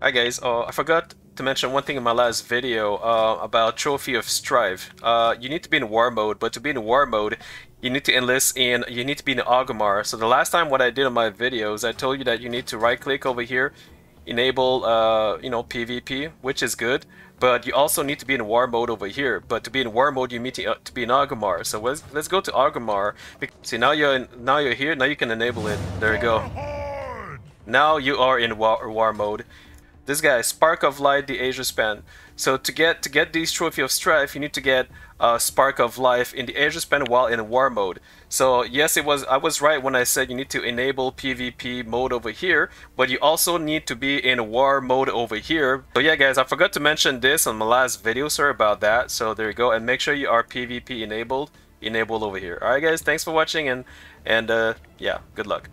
Hi guys, uh, I forgot to mention one thing in my last video uh, about Trophy of Strife. Uh, you need to be in war mode, but to be in war mode, you need to enlist in, you need to be in Orgrimmar. So the last time what I did in my videos, I told you that you need to right click over here, enable, uh, you know, PvP, which is good, but you also need to be in war mode over here. But to be in war mode, you need to, uh, to be in Orgrimmar. So let's, let's go to Orgrimmar. See, now you're, in, now you're here, now you can enable it. There you go. Now you are in war, war mode. This guy, Spark of Light, the Azure Span. So to get to get these Trophy of Strife, you need to get uh, Spark of Life in the Azure Span while in War mode. So yes, it was I was right when I said you need to enable PvP mode over here, but you also need to be in War mode over here. So yeah, guys, I forgot to mention this on my last video. Sorry about that. So there you go, and make sure you are PvP enabled, enabled over here. All right, guys, thanks for watching, and and uh, yeah, good luck.